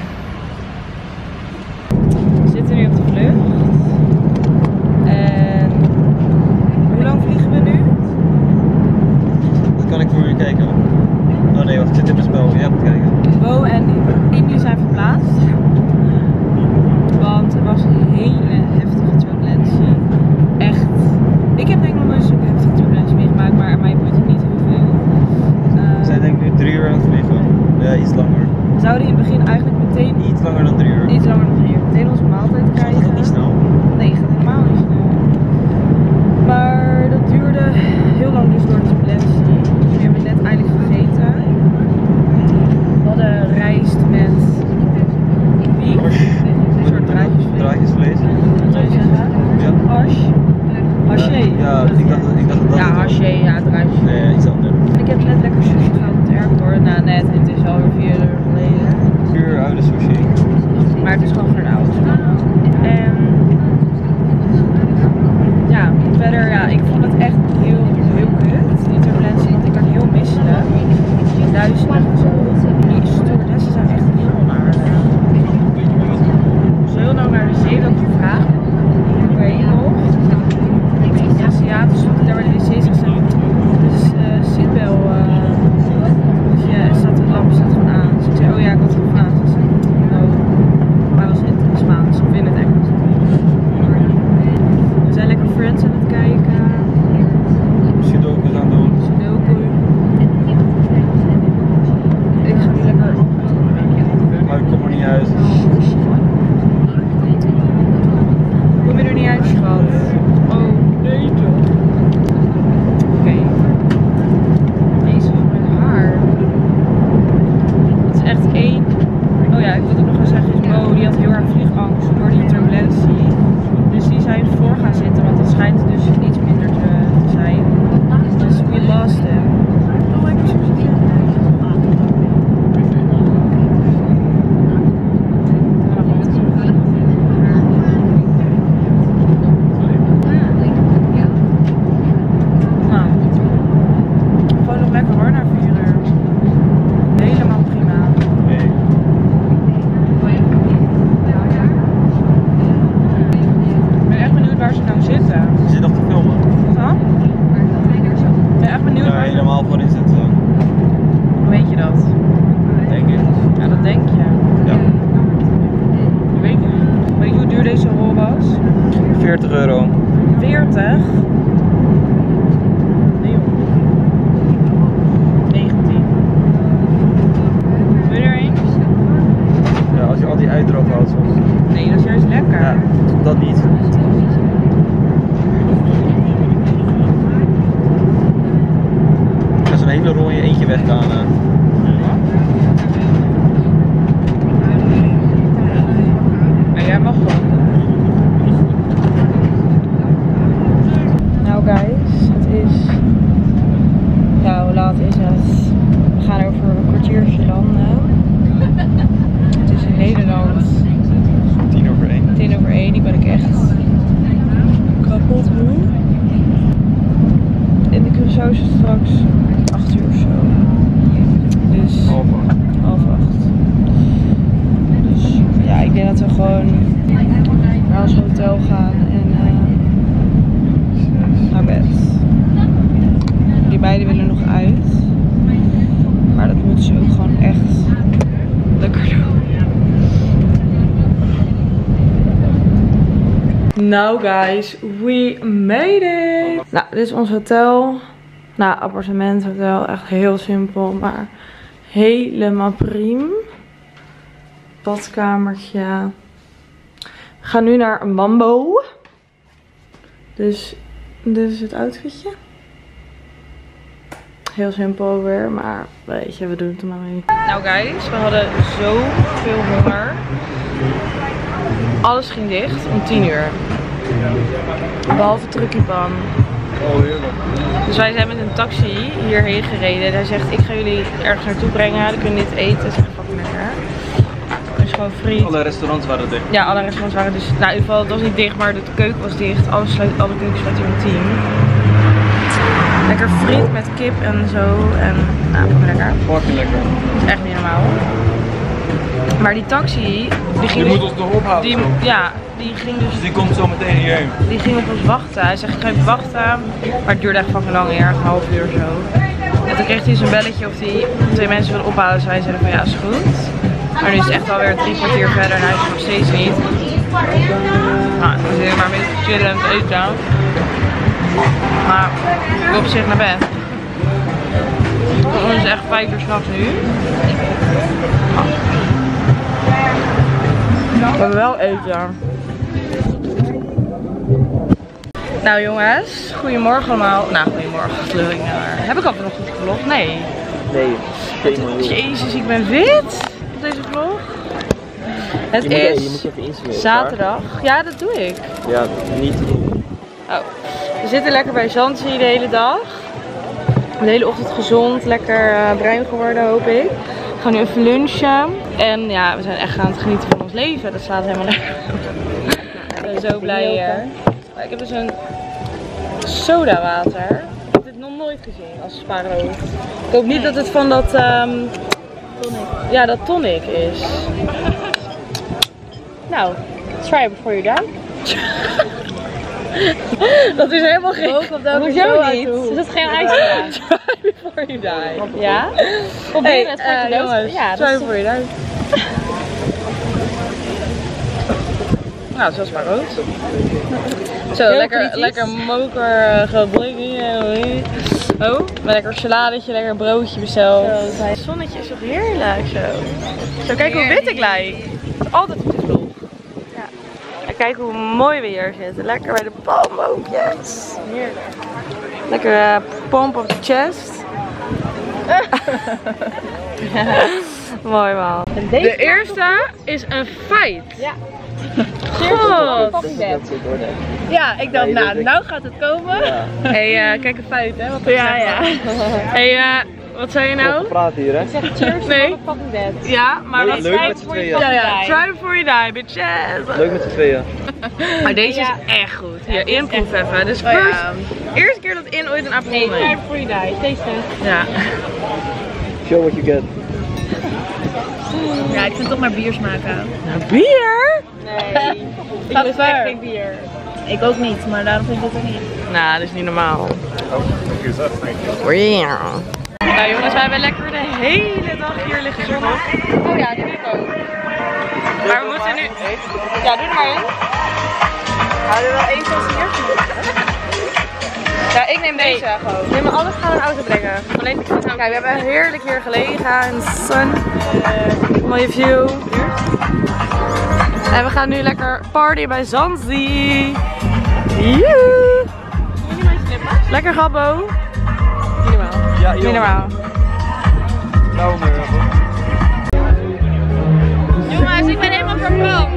[SPEAKER 1] Nou guys, we made it! Nou, dit is ons hotel. Nou, appartement, hotel. Echt heel simpel, maar helemaal prima. Badkamertje. We gaan nu naar Mambo. Dus dit is het outfitje. Heel simpel weer, maar weet je, we doen het er maar mee. Nou guys, we hadden zoveel honger. Alles ging dicht om 10 uur. Behalve Truckypan.
[SPEAKER 3] Oh, heerlijk.
[SPEAKER 1] Dus wij zijn met een taxi hierheen gereden. Hij zegt, ik ga jullie ergens naartoe brengen. Dan kunnen dit eten. Dat is echt fucking lekker. Dus gewoon friet.
[SPEAKER 3] Alle restaurants waren dicht.
[SPEAKER 1] Ja, alle restaurants waren dus... Nou, in ieder geval, het was niet dicht, maar de keuken was dicht. Alles sluit, alle keukens sluiten om 10. Lekker friet met kip en zo. En nou, fucking lekker.
[SPEAKER 3] Fucking lekker.
[SPEAKER 1] Dat is echt niet normaal. Maar die taxi, die ging dus-
[SPEAKER 3] moet ons nog ophalen.
[SPEAKER 1] die, ja, die ging dus
[SPEAKER 3] Die komt zo meteen hierheen.
[SPEAKER 1] die ging op ons wachten. Hij zegt, ik ga even wachten. Maar het duurde echt fucking lang, een half uur zo. En toen kreeg hij zo'n belletje of hij twee mensen wilde ophalen. Dus wij zeiden van ja, is goed. Maar nu is het echt alweer drie kwartier verder en hij is nog steeds niet. Nou, we zitten maar met chillen en te eten. Maar ik wil op zich naar bed. Ons is echt 5 uur s'nachts nu. We hebben wel eten. Nou jongens, goedemorgen allemaal. Nou, goedemorgen. naar. Heb ik al vanochtend gevlogd? Nee.
[SPEAKER 3] Nee.
[SPEAKER 1] Jezus, ik ben wit op deze vlog. Het
[SPEAKER 3] Je moet, je
[SPEAKER 1] is
[SPEAKER 3] moet je even insmeren.
[SPEAKER 1] zaterdag. Ja, dat doe ik.
[SPEAKER 3] Ja, niet te doen.
[SPEAKER 1] Oh. We zitten lekker bij Zanzi de hele dag. De hele ochtend gezond, lekker eh, bruin geworden hoop ik. We gaan nu even lunchen. En ja, we zijn echt aan het genieten van leven. Dat slaat helemaal lekker. Ik ben zo blij hier. Maar ik heb dus een soda water. Ik heb dit nog nooit gezien als spa rood. Ik hoop niet dat het van dat... ehm, Ja, dat tonic is. nou, try it before you die. dat is helemaal geen... Hoezo niet? Is dat geen ijskraam? Try before you die. Ja? Probeer het voor je dood. Ja, try before you die. Nou, zoals maar rood. Zo, lekker, lekker moker geblikkie. Oh, met lekker saladetje, lekker broodje besteld. Het zonnetje is toch heerlijk zo. Zo, kijk hoe wit ik lijk. Altijd op de vlog. Ja. En kijk hoe mooi we hier zitten. Lekker bij de palmboompjes. Heerlijk. Lekker eh, pomp op de chest. mooi man. De eerste is een feit. Ja. God. Ja, ik dacht, nou, nou gaat het komen. hey, eh, kijk een feit, hè? Wat ja, ja. hey, eh, wat zei je nou?
[SPEAKER 3] praten hier, hè?
[SPEAKER 1] Cheers nee. Ja, maar wat
[SPEAKER 3] Leuk met z'n tweeën.
[SPEAKER 1] Ja, ja. Try before you die, bitches.
[SPEAKER 3] Leuk met z'n tweeën.
[SPEAKER 1] Maar deze is echt goed. Hier, inproef even. Dus first, eerste keer dat in ooit een appel Nee, try before you die. Taste Ja.
[SPEAKER 3] Show what you get.
[SPEAKER 8] Ja, ik vind toch maar bier smaken.
[SPEAKER 1] Bier?
[SPEAKER 8] Nee. ik echt geen bier. Ik ook niet, maar daarom vind ik het ook niet.
[SPEAKER 1] Nou, dat is niet normaal. Ja. Nou jongens, wij hebben lekker de hele dag hier liggen zonnen. Oh ja, die wil ik ook. Maar we moeten nu... Ja, doe er maar in. Hou er wel één van hier. Ja, ik neem deze gewoon. Nee, maar alles gaan in de auto brengen. Alleen de Kijk, we hebben heerlijk hier gelegen in de sun. mooie view. En we gaan nu lekker party bij Zanzi. Joe. Lekker gabbo. Niet normaal.
[SPEAKER 3] Ja,
[SPEAKER 1] Niet normaal.
[SPEAKER 3] Nou, maar.
[SPEAKER 1] Jongens, ik ben helemaal verbrand.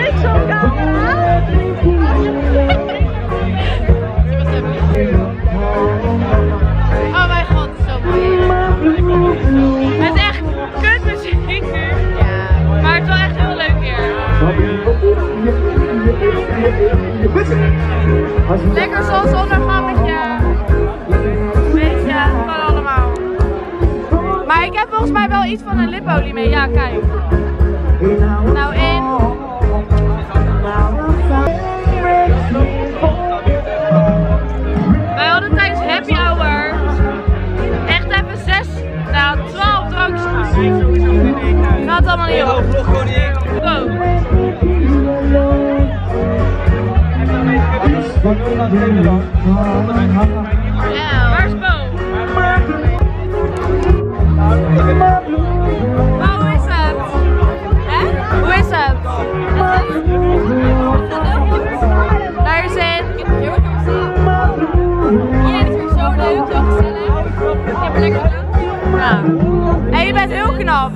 [SPEAKER 1] Ik zo Oh Lekker zonsondergangetje. Beetje, kan allemaal. Maar ik heb volgens mij wel iets van een lipolie mee. Ja, kijk. Nou in. Wij hadden tijdens happy hour echt even 6, nou 12 drankjes. Gaat allemaal niet op. Waar is Bo? Bo, hoe is het? Hè? Hoe is het? Naar je zin. Iedereen is weer zo leuk, zo gezellig. Ik heb er lekker gedaan. Ja. En je bent heel knap.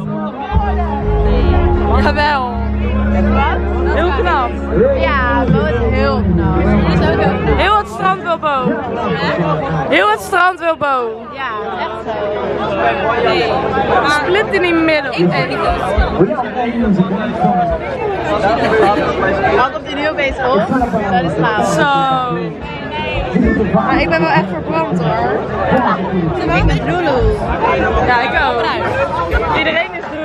[SPEAKER 1] Jawel. Heel knap.
[SPEAKER 8] Ja, Bo is heel knap. Die is ook heel knap.
[SPEAKER 1] Heel het strand wil Bo. Heel het strand wil Bo.
[SPEAKER 8] Ja, echt zo. Nee.
[SPEAKER 1] Split in die middel.
[SPEAKER 8] Ik ben niet op die nu opeens op. Dat is gaaf.
[SPEAKER 1] Zo. Maar ik ben wel echt verbrand hoor.
[SPEAKER 8] Ik ben Lulu.
[SPEAKER 1] Ja, ik ook. Iedereen is Bruno.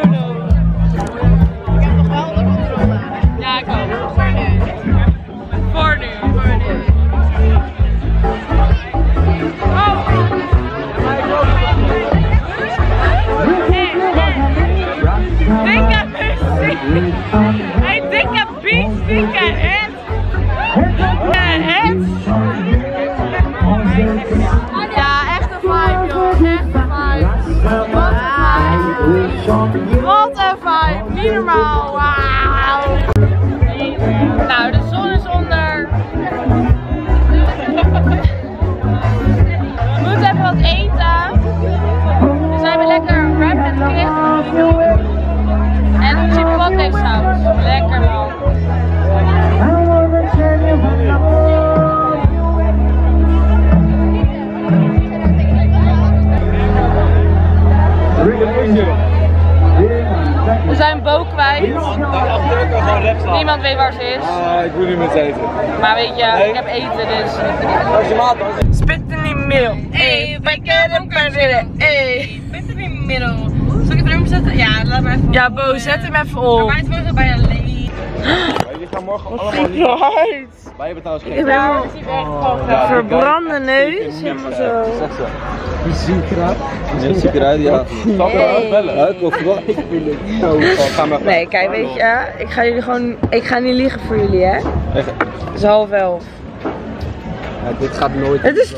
[SPEAKER 2] Normaal, wauw. Nou, de zon is onder. We moeten even wat eten. We zijn weer lekker een wrap met kip. En chipotle saus. Lekker man. We zijn Bo kwijt. Niemand weet waar ze is.
[SPEAKER 3] Ah, ik wil niet met eten.
[SPEAKER 2] Maar weet je, ik heb eten dus.
[SPEAKER 3] Als je maat was.
[SPEAKER 1] Spit in the middle. Hey, wij kennen hem Hey.
[SPEAKER 2] Spit in the middle. Zal ik even nummer zetten? Ja, laat maar even.
[SPEAKER 1] Ja, Bo, zet hem even op.
[SPEAKER 2] Maar het wordt bijna leeg.
[SPEAKER 3] Jullie gaan morgen allemaal. Wij hebben trouwens
[SPEAKER 1] Ik
[SPEAKER 3] geen.
[SPEAKER 1] heb helemaal
[SPEAKER 3] Ja,
[SPEAKER 1] verbrande neus. Helemaal zo.
[SPEAKER 3] Zeg. Hoe ziek eruit? Nee, ziek eruit, ja. Stap eruit bellen. Ja, ik wil. Ik het. Maar.
[SPEAKER 1] Nee, kijk, weet je, ik ga jullie gewoon, ik ga niet liegen voor jullie, hè.
[SPEAKER 3] Echt.
[SPEAKER 1] Het is half elf.
[SPEAKER 3] Dit gaat nooit.
[SPEAKER 1] Het is 2-2.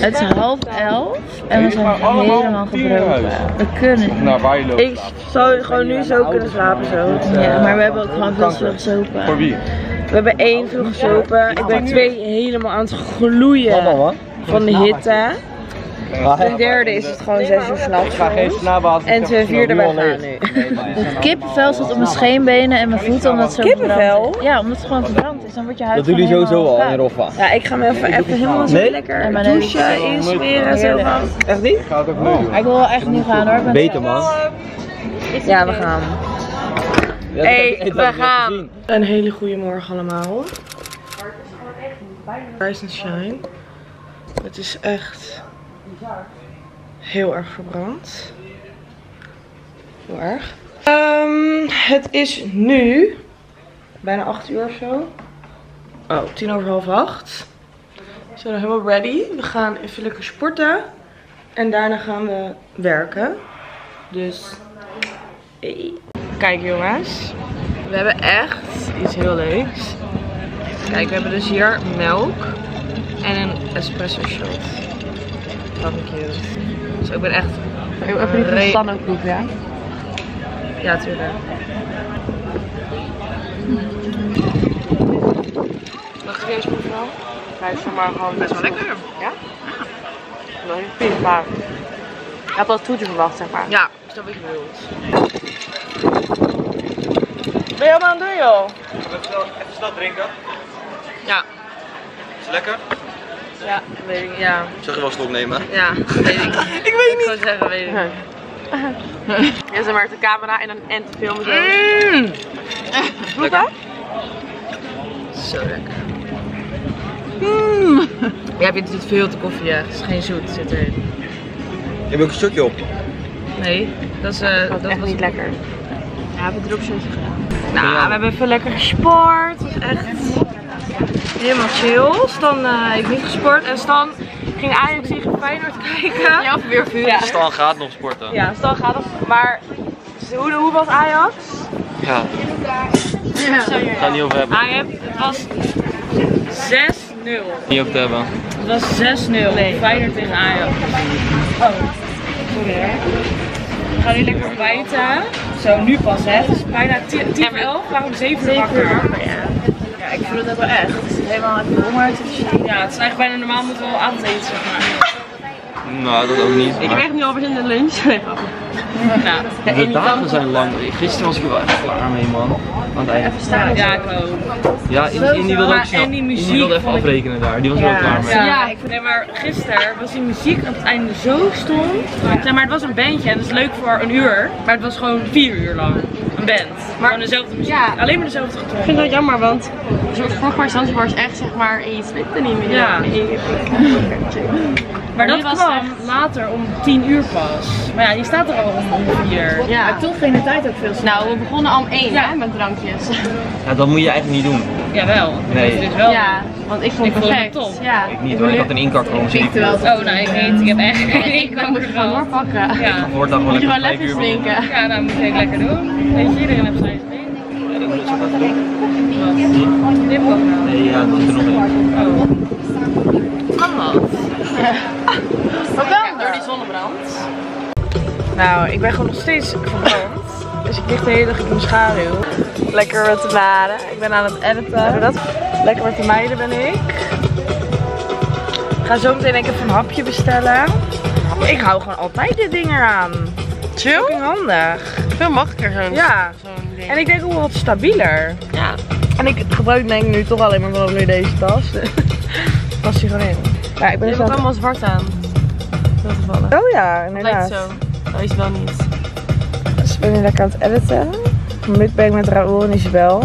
[SPEAKER 1] Het is half elf en we zijn helemaal gebroken. We kunnen
[SPEAKER 3] Nou, waar je.
[SPEAKER 1] Ik zou gewoon nu zo kunnen slapen zo. Ja, maar we hebben ook gewoon veel te gesopen.
[SPEAKER 3] Voor wie?
[SPEAKER 1] We hebben één veel gesopen. Ik ben twee helemaal aan het gloeien van de hitte. Ten derde is het gewoon zes uur s'nachts. En ten vierde, wij gaan nu.
[SPEAKER 8] Het kippenvel zit op mijn scheenbenen en mijn voeten omdat het zo
[SPEAKER 1] Kippenvel?
[SPEAKER 8] verbrand. Ja, omdat het gewoon verbrand is. Dan wordt je huid
[SPEAKER 3] Dat doen jullie sowieso al in. Roffa.
[SPEAKER 1] Ja, ik ga me even, even helemaal zo
[SPEAKER 3] Nee?
[SPEAKER 1] lekker douchen, insmeren en zo.
[SPEAKER 3] Echt niet?
[SPEAKER 8] Maar ik wil wel echt nu gaan hoor. Ik ben
[SPEAKER 3] Beter man.
[SPEAKER 1] Ja, we gaan.
[SPEAKER 3] Ja,
[SPEAKER 1] Hey, we gaan. Een hele goede morgen allemaal. Rise and Shine. Het is echt heel erg verbrand. Heel erg. Ehm, het is nu bijna 8 uur of zo. Oh, tien over half acht. We zijn helemaal ready. We gaan even lekker sporten. En daarna gaan we werken. Dus, hey. Kijk jongens. We hebben echt iets heel leuks. Kijk, we hebben dus hier melk en een espresso shot. Fucking cute. Dus ik ben echt...
[SPEAKER 2] Even niet
[SPEAKER 1] Re-
[SPEAKER 2] van Stan ook ja?
[SPEAKER 1] Ja, tuurlijk. Mag ik eerst mevrouw? Hij is maar gewoon best wel lekker. Ja? Nog niet vies, maar...
[SPEAKER 2] Ik had wel toetje verwacht, zeg maar.
[SPEAKER 1] Ja, ik snap wat je bedoelt. Ben je allemaal aan het doen, joh?
[SPEAKER 3] Even snel drinken.
[SPEAKER 1] Ja.
[SPEAKER 3] Is het lekker?
[SPEAKER 1] Ja, weet ik. Ja.
[SPEAKER 3] Zeg je wel slok nemen?
[SPEAKER 1] Ja, weet ik. ik weet niet. Ik gewoon zeggen, weet ik.
[SPEAKER 2] Ja, zeg maar de camera en dan en te filmen zo.
[SPEAKER 1] Mm.
[SPEAKER 3] Lekker.
[SPEAKER 1] Zo lekker. Mm. Ja, heb je doet veel te koffie, hè. Het is geen zoet, zit erin.
[SPEAKER 3] Je hebt ook een stukje op.
[SPEAKER 1] Nee, dat is, eh dat
[SPEAKER 2] echt
[SPEAKER 1] was
[SPEAKER 2] niet lekker. Ja, we hebben erop zo gedaan.
[SPEAKER 1] Nou, we hebben even lekker gesport. Het was echt helemaal chill. Stan eh, heeft niet gesport en Stan ging Ajax tegen Feyenoord kijken.
[SPEAKER 2] Ja, of weer vuur.
[SPEAKER 1] Ja.
[SPEAKER 3] Stan gaat nog sporten.
[SPEAKER 1] Ja, Stan gaat nog. Maar hoe, hoe was Ajax?
[SPEAKER 3] Ja. Ik ga het niet over hebben.
[SPEAKER 1] Ajax, het was 6-0.
[SPEAKER 3] Niet over te hebben.
[SPEAKER 1] Het was 6-0. Feyenoord tegen Ajax. Oh, sorry hè. We gaan nu lekker ontbijten. Zo, nu pas hè. Het is bijna 10 voor 11. Waarom 7 uur wakker?
[SPEAKER 2] Ja, ik voel het ook wel echt. Helemaal heb je honger. Het is
[SPEAKER 1] Ja, het is eigenlijk bijna normaal moeten we wel avondeten zeg maar.
[SPEAKER 3] Nou, dat ook niet.
[SPEAKER 2] Ik heb echt nu al in de lunch.
[SPEAKER 1] Nou,
[SPEAKER 3] De dagen zijn lang. Gisteren was ik er wel echt klaar mee, man. Aan het eind.
[SPEAKER 1] ja, ik ook.
[SPEAKER 3] Ja, Indy wilde ook
[SPEAKER 1] Maar-
[SPEAKER 3] snel.
[SPEAKER 1] en die muziek
[SPEAKER 3] Indy wilde even
[SPEAKER 1] ik-
[SPEAKER 3] afrekenen daar. Die was er wel klaar mee.
[SPEAKER 1] Ja, ik nee, maar gisteren was die muziek aan het einde zo stom. Zeg maar, het was een bandje en dat is leuk voor een uur. Maar het was gewoon vier uur lang. Een band. Maar gewoon dezelfde muziek.
[SPEAKER 2] Ja.
[SPEAKER 1] Alleen maar dezelfde
[SPEAKER 2] Ik
[SPEAKER 1] getrokken.
[SPEAKER 2] vind dat jammer, want vroeger Zanzibar is echt zeg maar, en je slikt er niet meer.
[SPEAKER 1] Ja.
[SPEAKER 2] Je-
[SPEAKER 1] Maar dat
[SPEAKER 2] was
[SPEAKER 1] kwam later om tien uur pas. Maar ja, die staat er al om om vier.
[SPEAKER 2] Ja.
[SPEAKER 8] Maar toch ging de tijd ook veel sneller.
[SPEAKER 2] Nou, we begonnen om één
[SPEAKER 1] Ja.
[SPEAKER 2] hè, met drankjes.
[SPEAKER 3] Ja, dat moet je eigenlijk niet doen.
[SPEAKER 1] Jawel.
[SPEAKER 3] Nee.
[SPEAKER 1] Dus wel.
[SPEAKER 2] Ja, want ik vond
[SPEAKER 1] Ik
[SPEAKER 2] het
[SPEAKER 1] vond
[SPEAKER 2] perfect.
[SPEAKER 1] het top.
[SPEAKER 2] Ja.
[SPEAKER 3] Ik niet, ik had een inkartkomen.
[SPEAKER 2] Ik terwijl
[SPEAKER 1] Oh, nou, ik weet, ik heb echt geen
[SPEAKER 2] ik dan moet je gewoon doorpakken.
[SPEAKER 1] Ja.
[SPEAKER 3] Wordt dan
[SPEAKER 2] Moet je
[SPEAKER 3] gewoon
[SPEAKER 2] gewoon
[SPEAKER 3] lekker
[SPEAKER 2] lekker drinken.
[SPEAKER 1] Ja, nou moet ik lekker doen. Weet je, iedereen heeft zijn ding.
[SPEAKER 3] Ja, dat moet je ook even doen.
[SPEAKER 1] Wat? Dit ook nou.
[SPEAKER 3] Nee, ja, dat zit er nog in.
[SPEAKER 1] Oh. Kan dat?
[SPEAKER 2] Wat dan? Door die zonnebrand.
[SPEAKER 1] Nou, ik ben gewoon nog steeds verbrand. Dus ik lig de hele dag in mijn schaduw. Lekker met de maden. Ik ben aan het editen. Dat. Lekker met de meiden ben ik. Ik ga zo meteen even een hapje bestellen. Ik hou gewoon altijd dit ding eraan.
[SPEAKER 2] Chill?
[SPEAKER 1] Handig.
[SPEAKER 2] Veel makkelijker zo'n
[SPEAKER 1] Ja.
[SPEAKER 2] zo'n ding.
[SPEAKER 1] En ik denk ook wel wat stabieler.
[SPEAKER 2] Ja.
[SPEAKER 1] En ik gebruik denk ik nu toch alleen maar gewoon weer deze tas. Pas die gewoon in. Ja, ik ben dus
[SPEAKER 2] allemaal zwart aan. Toevallig.
[SPEAKER 1] Oh ja, inderdaad.
[SPEAKER 2] lijkt zo. Dat is wel niet.
[SPEAKER 1] Ik ben nu lekker aan het editen. Ik met Raoul en Isabel.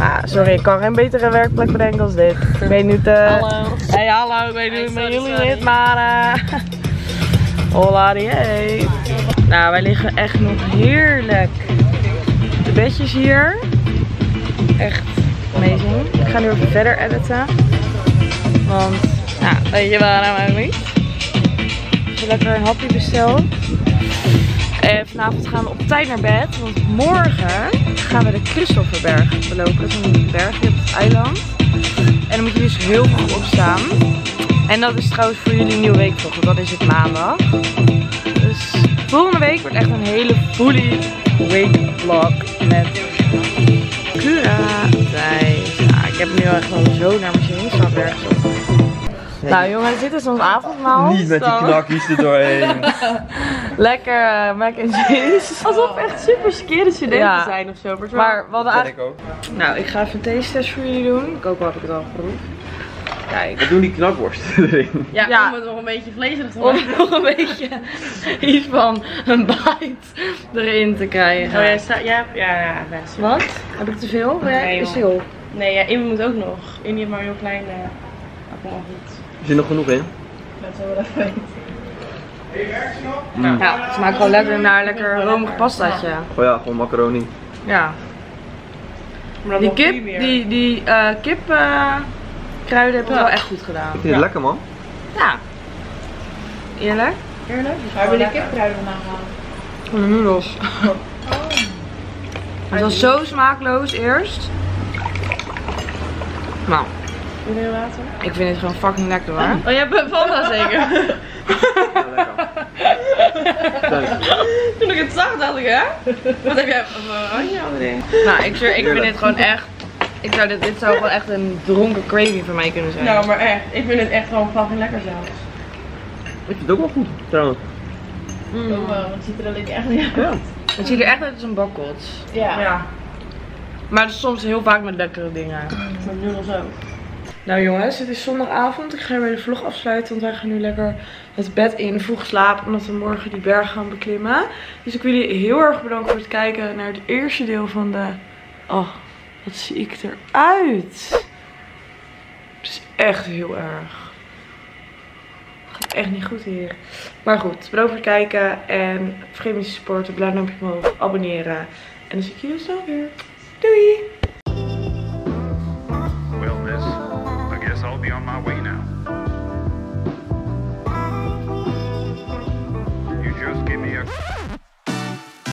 [SPEAKER 1] Ah, sorry, ik kan geen betere werkplek bedenken als dit. Ik weet.
[SPEAKER 2] Hallo.
[SPEAKER 1] Hey, hallo, ik weet
[SPEAKER 2] Hey,
[SPEAKER 1] niet met jullie
[SPEAKER 2] sorry.
[SPEAKER 1] dit, maar... eh, Hola, die hey. Nou, wij liggen echt nog heerlijk. De bedjes hier. Echt amazing. Ik ga nu even verder editen. Want, ja, weet je waarom ook niet? Ik heb lekker een hapje besteld. En vanavond gaan we op tijd naar bed. Want morgen gaan we de Christofferberg belopen. Dat is een bergje op het eiland. En dan moet je dus heel vroeg opstaan. En dat is trouwens voor jullie een nieuwe week vlog. Want dat is het maandag. Dus volgende week wordt echt een hele fully week vlog. Met Cura. Ja, ik heb nu echt wel zo naar mijn zin. Op. Nou jongens, dit is ons avondmaal.
[SPEAKER 3] Niet met die knakjes er doorheen.
[SPEAKER 1] Lekker eh, mac and cheese.
[SPEAKER 2] Alsof we echt super skeerde studenten
[SPEAKER 1] Ja.
[SPEAKER 2] zijn of zo. Maar,
[SPEAKER 1] Maar we hadden
[SPEAKER 3] Dat
[SPEAKER 1] eigenlijk...
[SPEAKER 3] ook.
[SPEAKER 1] Nou, ik ga even een taste-test voor jullie doen. Ik hoop dat ik het al geproefd. Kijk.
[SPEAKER 3] Wat doen die knakworsten erin?
[SPEAKER 2] ja,
[SPEAKER 1] Ja.
[SPEAKER 2] om het nog een beetje vleesig te
[SPEAKER 1] Om
[SPEAKER 2] maken.
[SPEAKER 1] nog een beetje iets van een bite erin te krijgen.
[SPEAKER 2] Oh, jij ja, ja, ja, best.
[SPEAKER 1] Wat? Heb ik te veel?
[SPEAKER 2] Nee,
[SPEAKER 1] is veel?
[SPEAKER 2] Nee, ja, Amy moet ook nog. Heeft maar een heel klein. eh dat wel goed.
[SPEAKER 3] Er zit nog genoeg in.
[SPEAKER 2] Dat is wel even weten.
[SPEAKER 3] Mm.
[SPEAKER 1] Ja, het smaakt gewoon lekker naar lekker romig pastaatje.
[SPEAKER 3] Oh ja, gewoon macaroni.
[SPEAKER 1] Ja. Die kip, die, die eh kip eh, kruiden hebben we wel echt goed gedaan.
[SPEAKER 3] Ik vind het lekker man.
[SPEAKER 1] Ja. Eerlijk?
[SPEAKER 2] Eerlijk? Waar hebben we die kipkruiden vandaan gehaald?
[SPEAKER 1] Van de noedels. Het was zo smaakloos eerst. Nou,
[SPEAKER 2] water?
[SPEAKER 1] ik vind het gewoon fucking lekker hoor.
[SPEAKER 2] Oh, je hebt een Fanta zeker?
[SPEAKER 3] Ja, lekker.
[SPEAKER 2] Toen ik het zag dacht ik, hè? Wat heb jij van oranje ding?
[SPEAKER 1] Nou, ik, ik vind dit gewoon echt. Ik zou dit, dit zou gewoon echt een dronken craving voor mij kunnen zijn.
[SPEAKER 2] Nou, maar echt. Ik vind het echt gewoon fucking lekker zelfs.
[SPEAKER 3] Ik vind het ook wel goed trouwens.
[SPEAKER 1] Mm.
[SPEAKER 2] Oh, wow, het ziet er alleen echt niet uit.
[SPEAKER 3] Ja.
[SPEAKER 1] Het ziet er echt uit als een bakkots.
[SPEAKER 2] Ja. ja.
[SPEAKER 1] Maar het is soms heel vaak met lekkere dingen.
[SPEAKER 2] Met noedels ook.
[SPEAKER 1] Nou jongens, het is zondagavond. Ik ga weer de vlog afsluiten, want wij gaan nu lekker het bed in, vroeg slapen, omdat we morgen die berg gaan beklimmen. Dus ik wil jullie heel erg bedanken voor het kijken naar het eerste deel van de... Oh, wat zie ik eruit. Het is echt heel erg. Het gaat echt niet goed hier. Maar goed, bedankt voor het kijken en vergeet niet te supporten, blauw duimpje omhoog, abonneren. En dan zie ik jullie snel weer. Doei!